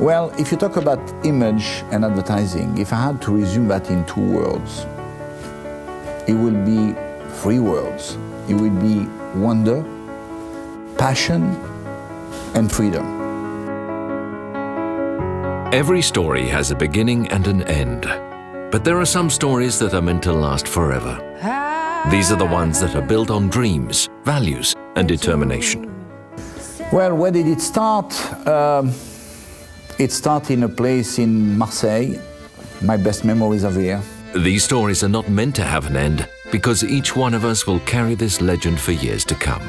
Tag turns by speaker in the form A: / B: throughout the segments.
A: Well, if you talk about image and advertising, if I had to resume that in two words, it will be three words. It will be wonder, passion, and freedom.
B: Every story has a beginning and an end. But there are some stories that are meant to last forever. These are the ones that are built on dreams, values, and determination.
A: Well, where did it start? Um, it started in a place in Marseille. My best memories are there.
B: These stories are not meant to have an end because each one of us will carry this legend for years to come.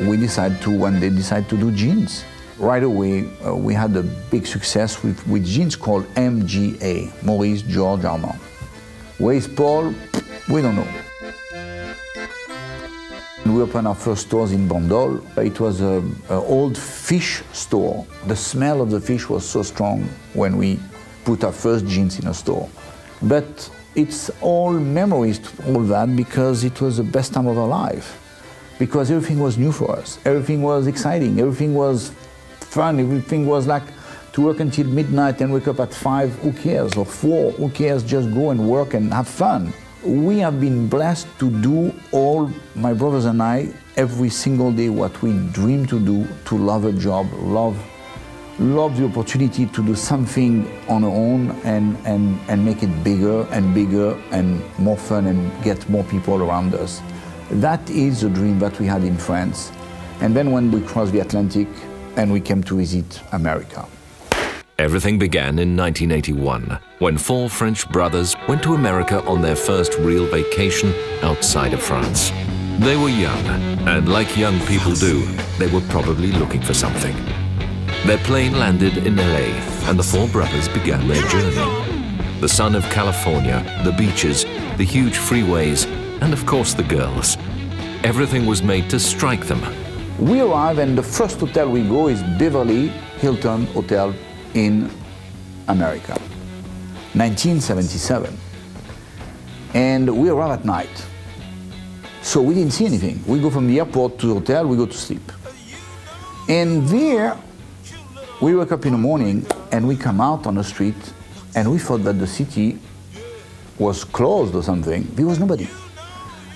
A: We decided to one day decide to do jeans. Right away, uh, we had a big success with, with jeans called MGA, Maurice George Armand. Where is Paul? We don't know. Opened our first stores in Bandol. It was an old fish store. The smell of the fish was so strong when we put our first jeans in a store. But it's all memories, all that, because it was the best time of our life. Because everything was new for us. Everything was exciting. Everything was fun. Everything was like to work until midnight and wake up at five. Who cares? Or four. Who cares? Just go and work and have fun we have been blessed to do all, my brothers and I, every single day what we dream to do, to love a job, love, love the opportunity to do something on our own and, and, and make it bigger and bigger and more fun and get more people around us. That is the dream that we had in France. And then when we crossed the Atlantic and we came to visit America.
B: Everything began in 1981 when four French brothers went to America on their first real vacation outside of France. They were young, and like young people do, they were probably looking for something. Their plane landed in LA, and the four brothers began their journey. The sun of California, the beaches, the huge freeways, and of course the girls. Everything was made to strike them.
A: We arrive, and the first hotel we go is Beverly Hilton Hotel in America, 1977. And we arrive at night. So we didn't see anything. We go from the airport to the hotel, we go to sleep. And there, we wake up in the morning and we come out on the street and we thought that the city was closed or something. There was nobody.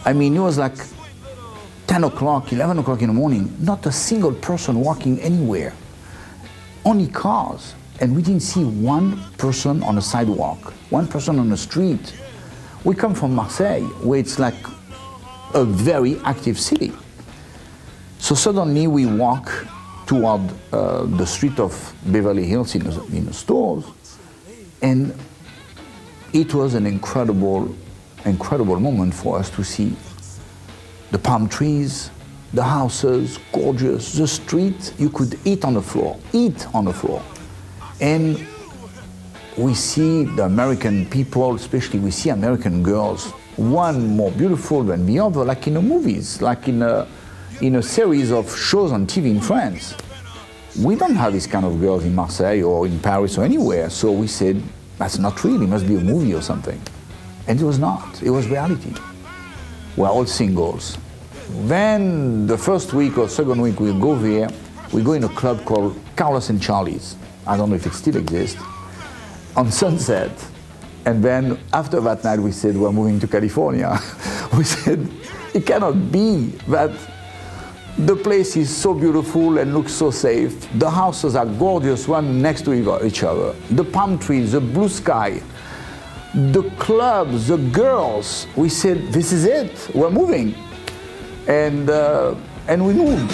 A: I mean, it was like 10 o'clock, 11 o'clock in the morning, not a single person walking anywhere. Only cars and we didn't see one person on a sidewalk, one person on the street. We come from Marseille, where it's like a very active city. So suddenly we walk toward uh, the street of Beverly Hills in in the stores, and it was an incredible, incredible moment for us to see the palm trees, the houses, gorgeous, the street, you could eat on the floor, eat on the floor. And we see the American people, especially we see American girls, one more beautiful than the other, like in the movies, like in a, in a series of shows on TV in France. We don't have this kind of girls in Marseille or in Paris or anywhere, so we said, that's not real, it must be a movie or something. And it was not, it was reality. We're all singles. Then the first week or second week we go there, we go in a club called Carlos and Charlie's. I don't know if it still exists, on Sunset. And then after that night, we said, we're moving to California. we said, it cannot be that the place is so beautiful and looks so safe. The houses are gorgeous, one next to each other. The palm trees, the blue sky, the clubs, the girls. We said, this is it, we're moving. And, uh, and we moved.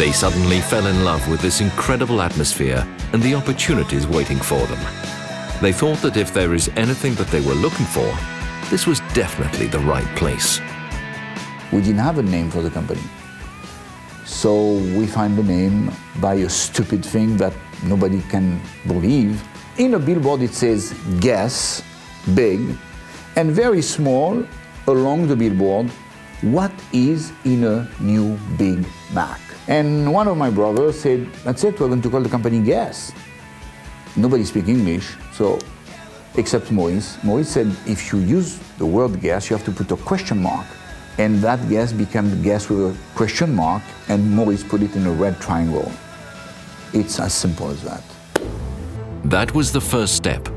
B: They suddenly fell in love with this incredible atmosphere and the opportunities waiting for them. They thought that if there is anything that they were looking for, this was definitely the right place.
A: We didn't have a name for the company. So we find the name by a stupid thing that nobody can believe. In a billboard it says Guess, big, and very small along the billboard, what is in a new Big Mac? And one of my brothers said, that's it, we're going to call the company Guess. Nobody speaks English, so except Maurice. Maurice said, if you use the word guess, you have to put a question mark. And that guess became guess with a question mark, and Maurice put it in a red triangle. It's as simple as that.
B: That was the first step.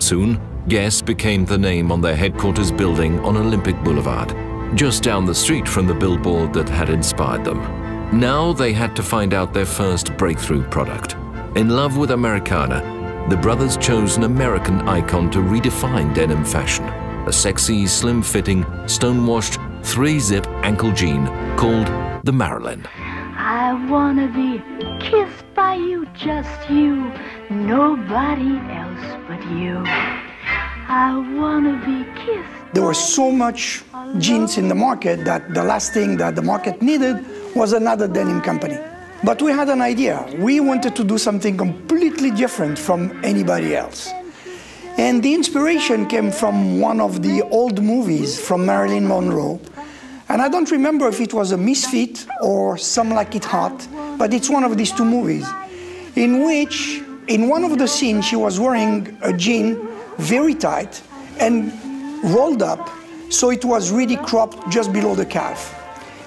B: Soon, Guess became the name on their headquarters building on Olympic Boulevard, just down the street from the billboard that had inspired them. Now they had to find out their first breakthrough product. In love with Americana, the brothers chose an American icon to redefine denim fashion. A sexy, slim-fitting, stone-washed, three-zip ankle jean called the Marilyn.
C: I wanna be kissed by you, just you, nobody else but you. I wanna be kissed.
D: There were so much jeans in the market that the last thing that the market needed was another denim company. But we had an idea. We wanted to do something completely different from anybody else. And the inspiration came from one of the old movies from Marilyn Monroe. And I don't remember if it was a Misfit or Some Like It Hot, but it's one of these two movies, in which, in one of the scenes, she was wearing a jean very tight and rolled up, so it was really cropped just below the calf.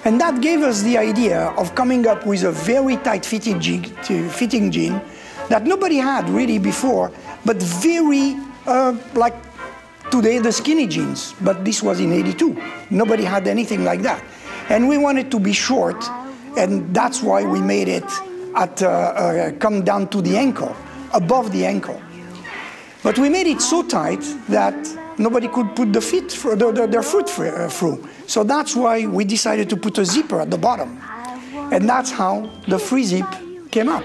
D: And that gave us the idea of coming up with a very tight fitting jean, fitting jean that nobody had really before, but very uh, like today the skinny jeans. But this was in 82. Nobody had anything like that. And we wanted to be short, and that's why we made it at uh, uh, come down to the ankle, above the ankle. But we made it so tight that nobody could put the feet, the, the, their foot uh, through. So that's why we decided to put a zipper at the bottom. And that's how the free zip came up.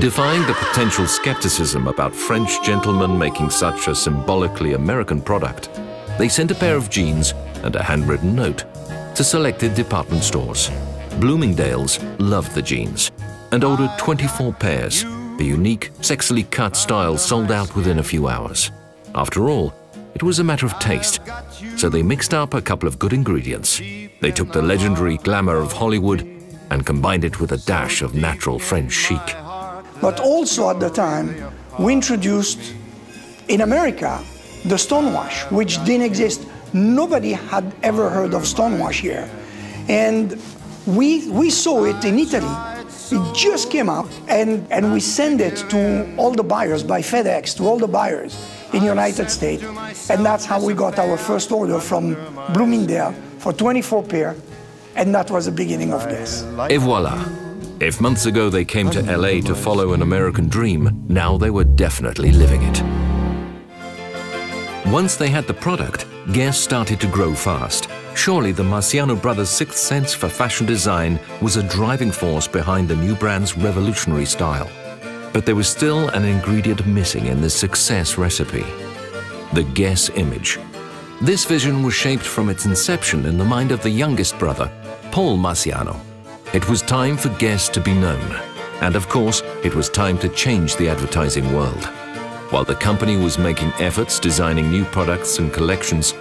B: Defying the potential skepticism about French gentlemen making such a symbolically American product, they sent a pair of jeans and a handwritten note to selected department stores. Bloomingdale's loved the jeans and ordered 24 pairs. The unique, sexily cut style sold out within a few hours. After all, it was a matter of taste, so they mixed up a couple of good ingredients. They took the legendary glamour of Hollywood and combined it with a dash of natural French chic.
D: But also at the time, we introduced in America the stonewash, which didn't exist. Nobody had ever heard of stonewash here. And we, we saw it in Italy. It just came up, and, and we sent it to all the buyers by FedEx, to all the buyers in the United States. And that's how we got our first order from Bloomingdale for 24 pair, and that was the beginning of this.
B: Et voila! If months ago they came to LA to follow an American dream, now they were definitely living it. Once they had the product, Guess started to grow fast. Surely the Marciano brothers' sixth sense for fashion design was a driving force behind the new brand's revolutionary style. But there was still an ingredient missing in this success recipe the Guess image. This vision was shaped from its inception in the mind of the youngest brother, Paul Marciano. It was time for Guess to be known. And of course, it was time to change the advertising world. While the company was making efforts designing new products and collections,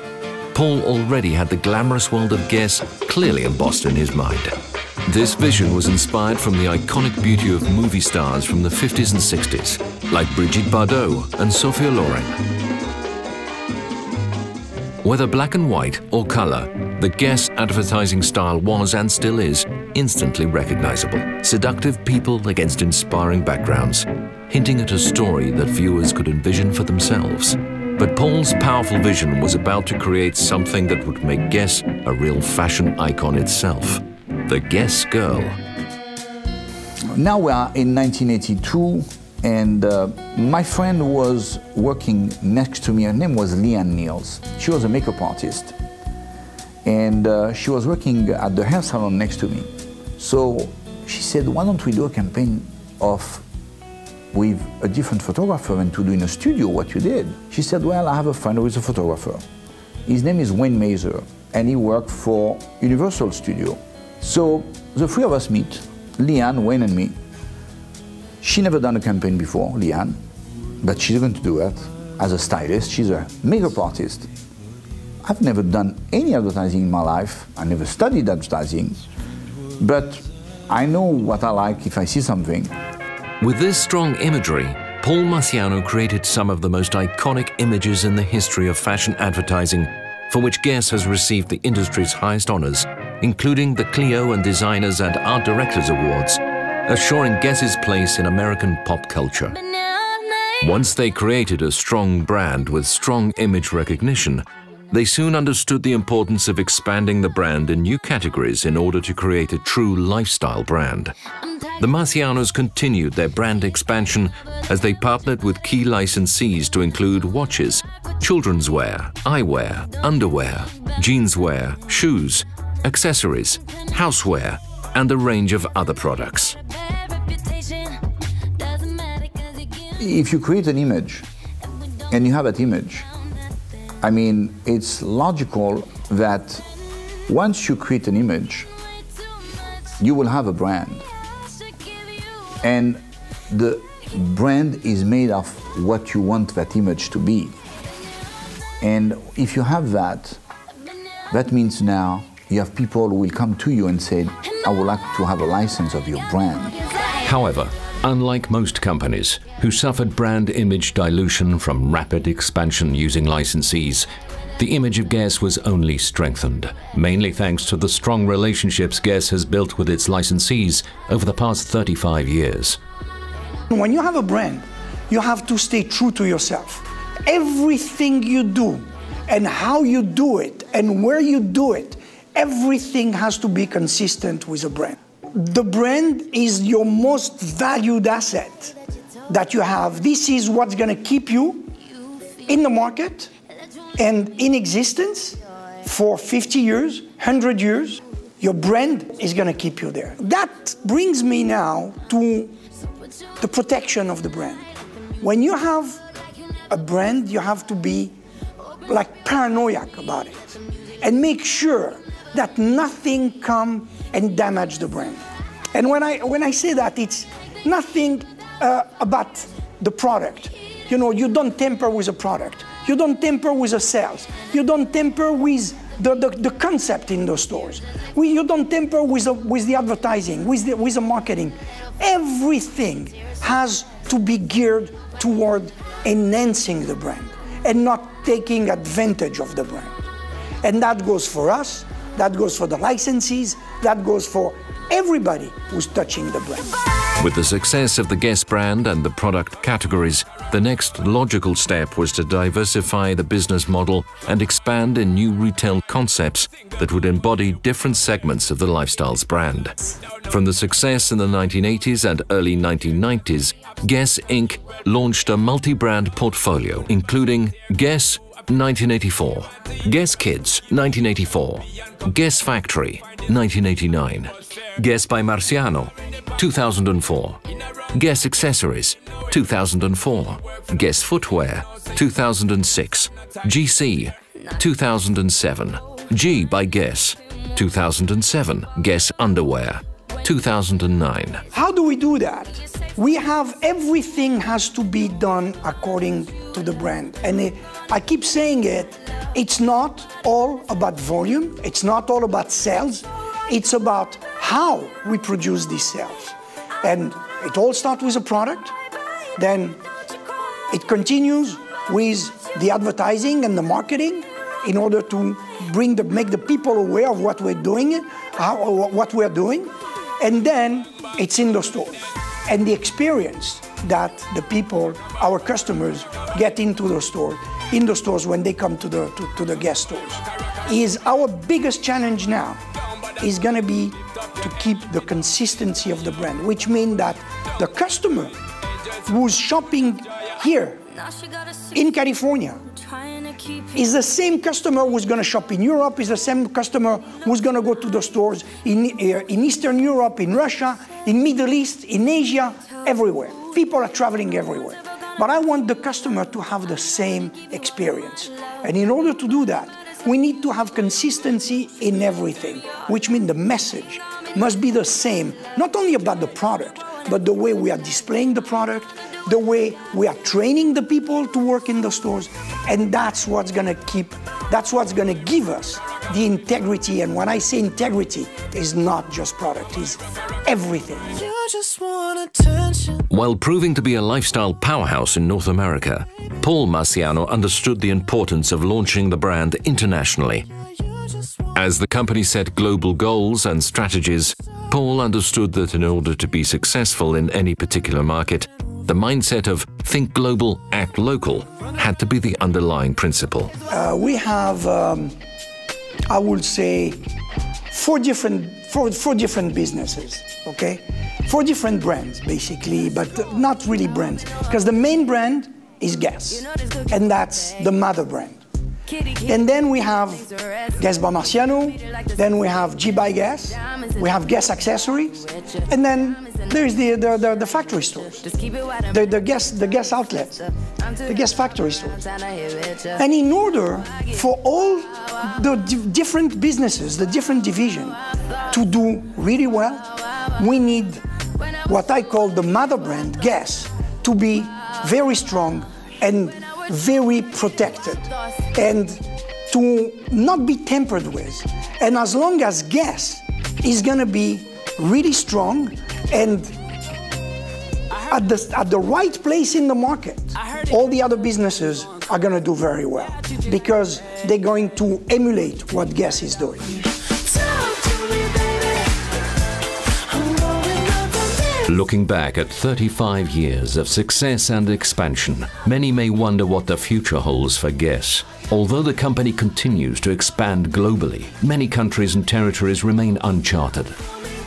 B: Paul already had the glamorous world of Guess clearly embossed in his mind. This vision was inspired from the iconic beauty of movie stars from the 50s and 60s, like Brigitte Bardot and Sophia Loren. Whether black and white or color, the Guess advertising style was and still is instantly recognizable. Seductive people against inspiring backgrounds, hinting at a story that viewers could envision for themselves. But Paul's powerful vision was about to create something that would make Guess a real fashion icon itself. The Guess Girl.
A: Now we are in 1982, and uh, my friend was working next to me. Her name was Leanne Niels. She was a makeup artist, and uh, she was working at the hair salon next to me. So she said, "Why don't we do a campaign of with a different photographer and to do in a studio what you did?" She said, "Well, I have a friend who is a photographer. His name is Wayne Maser, and he worked for Universal Studio." So the three of us meet, Leanne, Wayne, and me. She never done a campaign before, Leanne, but she's going to do it as a stylist. She's a makeup artist. I've never done any advertising in my life. I never studied advertising, but I know what I like if I see something.
B: With this strong imagery, Paul Marciano created some of the most iconic images in the history of fashion advertising, for which Guess has received the industry's highest honors, including the Clio and Designers and Art Directors Awards, assuring Guess's place in American pop culture. Once they created a strong brand with strong image recognition, they soon understood the importance of expanding the brand in new categories in order to create a true lifestyle brand. The Marcianos continued their brand expansion as they partnered with key licensees to include watches, children's wear, eyewear, underwear, jeanswear, shoes, accessories, houseware, and a range of other products.
A: If you create an image and you have that image, I mean, it's logical that once you create an image, you will have a brand. And the brand is made of what you want that image to be. And if you have that, that means now you have people who will come to you and say, I would like to have a license of your brand.
B: However, unlike most companies who suffered brand image dilution from rapid expansion using licensees, the image of Guess was only strengthened, mainly thanks to the strong relationships Guess has built with its licensees over the past 35 years.
D: When you have a brand, you have to stay true to yourself. Everything you do and how you do it and where you do it, everything has to be consistent with a brand. The brand is your most valued asset that you have. This is what's going to keep you in the market and in existence for 50 years, 100 years. Your brand is going to keep you there. That brings me now to the protection of the brand. When you have a brand, you have to be like paranoid about it and make sure that nothing come and damage the brand. And when I, when I say that, it's nothing uh, about the product. You know, you don't tamper with a product. You don't tamper with the sales. You don't tamper with the, the, the concept in the stores. We, you don't tamper with the, with the advertising, with the, with the marketing. Everything has to be geared toward enhancing the brand and not taking advantage of the brand. And that goes for us, that goes for the licensees, that goes for everybody who's touching the brand.
B: With the success of the Guess brand and the product categories, the next logical step was to diversify the business model and expand in new retail concepts that would embody different segments of the Lifestyles brand. From the success in the 1980s and early 1990s, Guess Inc. launched a multi-brand portfolio including Guess 1984, Guess Kids 1984, Guess Factory 1989, Guess by Marciano 2004, Guess Accessories 2004, Guess Footwear 2006, GC 2007, G by Guess 2007, Guess Underwear 2009.
D: How do we do that? We have everything has to be done according to the brand. And it, I keep saying it, it's not all about volume, it's not all about sales, it's about how we produce these sales. And it all starts with a product, then it continues with the advertising and the marketing in order to bring the, make the people aware of what we're doing, how, what we're doing, and then it's in the stores. And the experience that the people, our customers, get into the store, in the stores when they come to the, to, to the Guess stores, is our biggest challenge now is going to be to keep the consistency of the brand, which means that the customer who's shopping here in California is the same customer who's going to shop in Europe, is the same customer who's going to go to the stores in, uh, in Eastern Europe, in Russia, in Middle East, in Asia, everywhere. People are traveling everywhere. But I want the customer to have the same experience. And in order to do that, we need to have consistency in everything, which means the message must be the same, not only about the product, but the way we are displaying the product, the way we are training the people to work in the stores, and that's what's to keep, that's what's to give us the integrity. And when I say integrity, is not just product, is everything.
B: While proving to be a lifestyle powerhouse in North America, Paul Marciano understood the importance of launching the brand internationally. As the company set global goals and strategies, Paul understood that in order to be successful in any particular market, the mindset of think global, act local had to be the underlying principle.
D: Uh, we have, um, I would say, four different, four, four different businesses, okay? Four different brands, basically, but not really brands. Because the main brand is Guess, and that's the mother brand. And then we have Guess by Marciano, then we have G by Guess, we have Guess accessories, and then there's the, the, the, the factory stores, the, the, Guess, the Guess outlets, the Guess factory stores. And in order for all the different businesses, the different division, to do really well, we need what I call the mother brand, Guess, to be very strong and very protected and to not be tampered with. And as long as Guess is going to be really strong and at the, at the right place in the market, all the other businesses are going to do very well because they're going to emulate what Guess is doing.
B: Looking back at 35 years of success and expansion, many may wonder what the future holds for Guess. Although the company continues to expand globally, many countries and territories remain uncharted.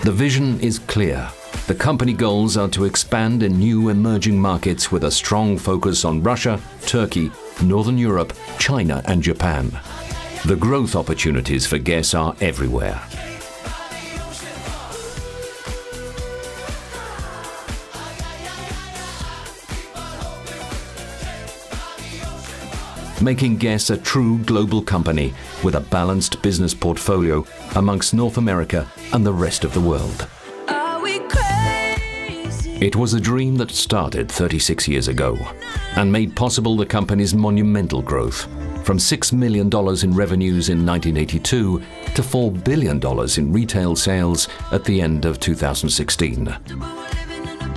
B: The vision is clear. The company goals are to expand in new emerging markets with a strong focus on Russia, Turkey, Northern Europe, China and Japan. The growth opportunities for Guess are everywhere. Making Guess a true global company with a balanced business portfolio amongst North America and the rest of the world. It was a dream that started 36 years ago and made possible the company's monumental growth from $6 million in revenues in 1982 to $4 billion in retail sales at the end of 2016.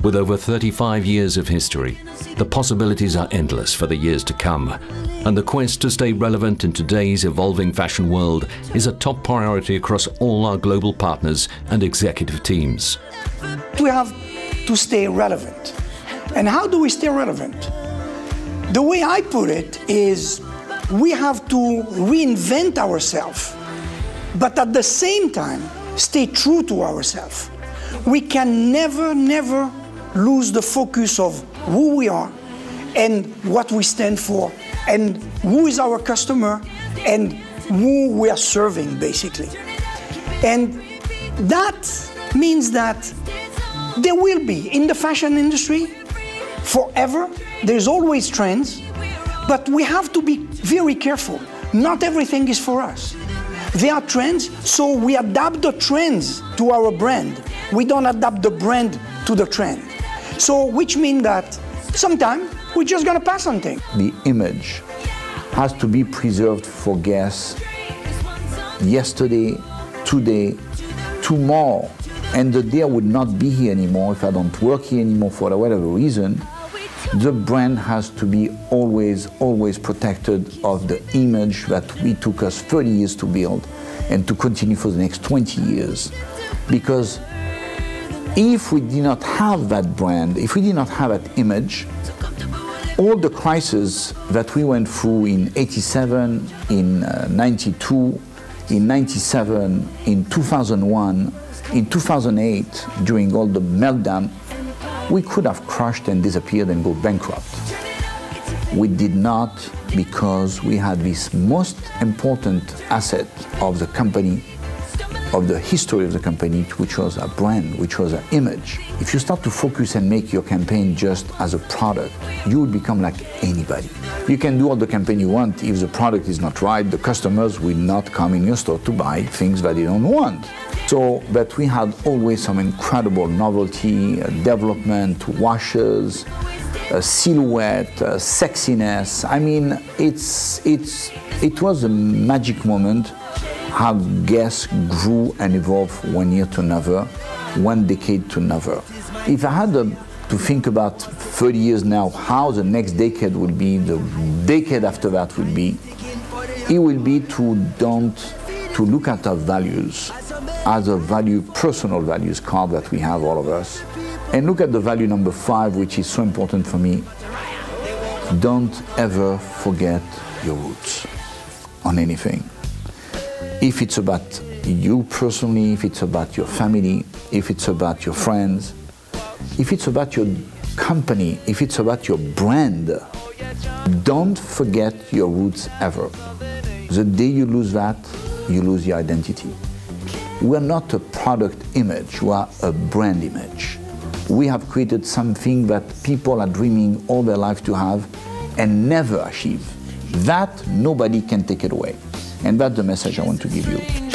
B: With over 35 years of history, the possibilities are endless for the years to come, and the quest to stay relevant in today's evolving fashion world is a top priority across all our global partners and executive teams.
D: We have to stay relevant. And how do we stay relevant? The way I put it is we have to reinvent ourselves, but at the same time, stay true to ourselves. We can never, never lose the focus of who we are and what we stand for and who is our customer and who we are serving basically. And that means that there will be in the fashion industry forever, there's always trends, but we have to be very careful. Not everything is for us. There are trends, so we adapt the trends to our brand. We don't adapt the brand to the trend. So, which means that sometimes we're just gonna pass on things.
A: The image has to be preserved for Guess yesterday, today, tomorrow, and the day would not be here anymore if I don't work here anymore for whatever reason. The brand has to be always, always protected of the image that we took us 30 years to build and to continue for the next 20 years. Because if we did not have that brand, if we did not have that image, all the crises that we went through in 87, in uh, 92, in 97, in 2001, in 2008, during all the meltdown, we could have crushed and disappeared and go bankrupt. We did not because we had this most important asset of the company of the history of the company, which was a brand, which was an image. If you start to focus and make your campaign just as a product, you will become like anybody. You can do all the campaign you want. If the product is not right, the customers will not come in your store to buy things that they don't want. So, but we had always some incredible novelty, uh, development, washes, uh, silhouette, uh, sexiness. I mean, it's, it's, it was a magic moment how Guess grew and evolved one year to another, one decade to another. If I had a, to think about 30 years now, how the next decade will be, the decade after that will be, it will be to don't to look at our values as a value, personal values card that we have, all of us. And look at the value number five, which is so important for me. Don't ever forget your roots on anything. If it's about you personally, if it's about your family, if it's about your friends, if it's about your company, if it's about your brand, don't forget your roots ever. The day you lose that, you lose your identity. We're not a product image, we are a brand image. We have created something that people are dreaming all their life to have and never achieve. That nobody can take it away. And that's the message I want to give you.